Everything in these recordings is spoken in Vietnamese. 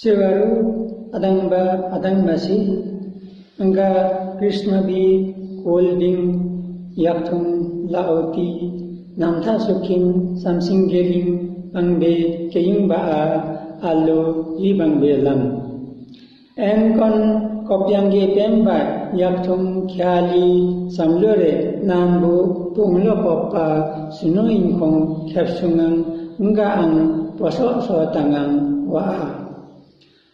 Siwaru adangba adangmasi angga Krishna bi holding yakthum laoti, namtha sukhin samsing geling bangbe keing ba a alo yi bangbe lam. En kon kopyang ge pemba yakthum khyali samlore nambu punglo poppa suno in inkong khapsungang nga ang poso so tangang wa a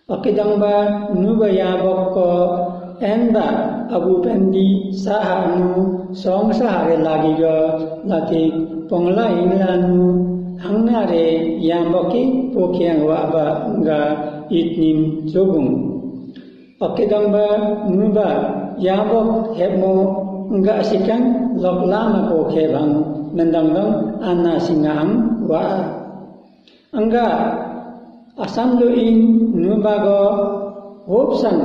Akidangba nubaya bokko enda abu pendi sahanu song sahare lagiga lati pongla inglanu hangnare yang wa waba nga itnim jogong. Akidangba nuba yambok hebmo nga sikang loklama dong ana singa anasingahang waa. Angga asam in nubago hopsan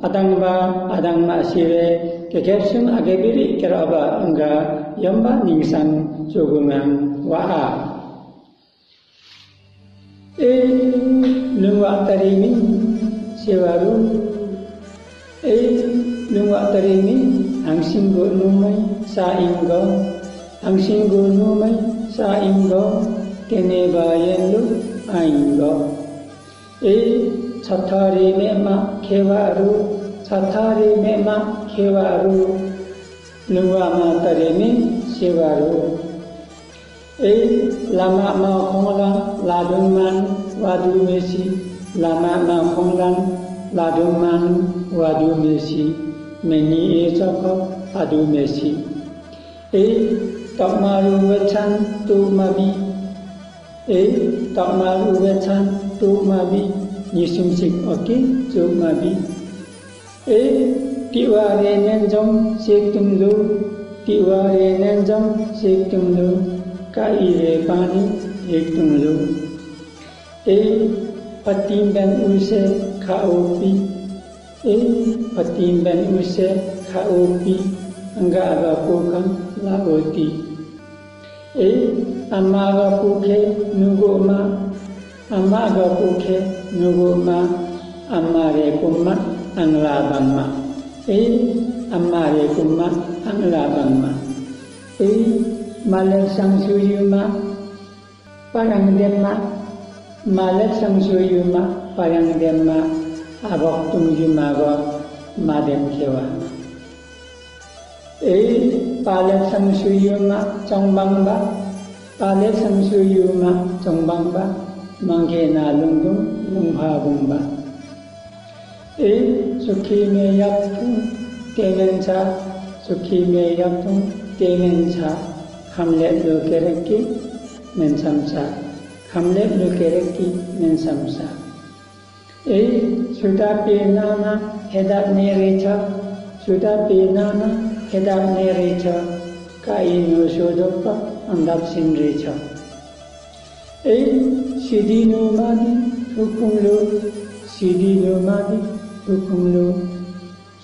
adangba adangma sire kekepsun agebiri keraba nga yamba ningsan jogungang waa. E lungwa tarimi sewaru e lungwa tarimi hangsinggo numai sa inggo hangsinggo numai sa inggo kene bayen lu အေသတ္ထာရိမေမခေဝရုသတ္ထာရိမေမခေဝရုလူဝမတရိမေရှိဝရုအေလမမခုံလံလာဒုမန်ဝါဒုမေစီလမမခုံလံလာဒုမန်ဝါဒုမေစီမနီအေသခောအဒုမေစီအေတမရူဝချံတုမဘိအေတမရူဝချံတုမဘိ nisum sik oki chu ma bi. e tiware nenjong sik tum lu tiware nenjong sik tum lu kai re pani sik tum lu e patim ben use kha pi e patim ben use kha opi anga aga kokang la oti e amaga pukhe nugoma. Amaga ke nugoma amare kumma angla bangma e amare kumma angla bangma e sang suyuma parang demma malak sangsuyuma parang demma abok tungjuma go madem kewa e palak sang suyuma palak bang ba, mangke sang suyuma trong bang ba. मंगेना लुंगुम लुंभा गुंबा ए सुखी में यक्तु तेनंचा सुखी में यक्तु तेनंचा हमले लोकेरक्की मेंसमसा हमले लोकेरक्की मेंसमसा ए सुदा पेनाना हेदा नेरेचा सुदा पेनाना हेदा नेरेचा काई नो शोधोपा अंदाब सिंरेचा ए no shodoppa andap sin recha e sidino madi hukumlo sidino madi hukumlo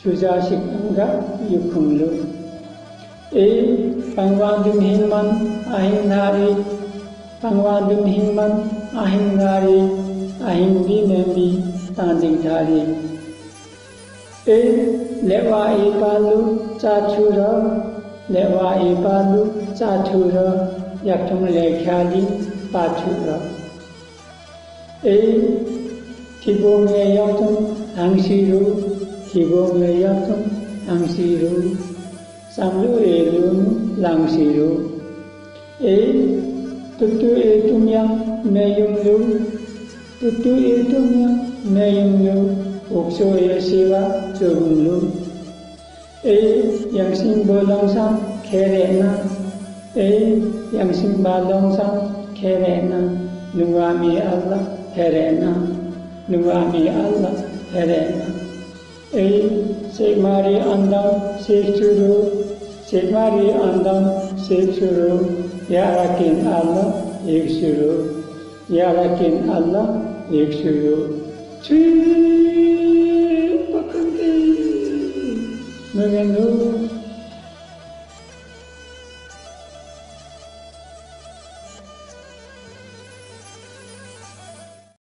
sujashik anga yukumlo e pangwandum hinman ahin pangwandum hinman hingman ahindi nari tanding bi thari e lewa e palu chachura lewa e palu chachura yatum lekhali pachura yakthum le khyali pachura e thibo me yakthum angsiru thibo me yakthum lang si e ấy langsiru e tutu e tumyang me yung lu tutu e tumyang me yung lu ukso e siwa chung lu e yang long sám khé khere na. E yang long sám khé khere na. Nuwami Allah herena, nuvami Allah herena. Ei segmari andam sekturu, segmari andam sekturu, yalakin Allah yüksürü, yalakin Allah yüksürü. Tüy, bakın değil,